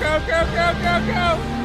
go, go, go, go, go!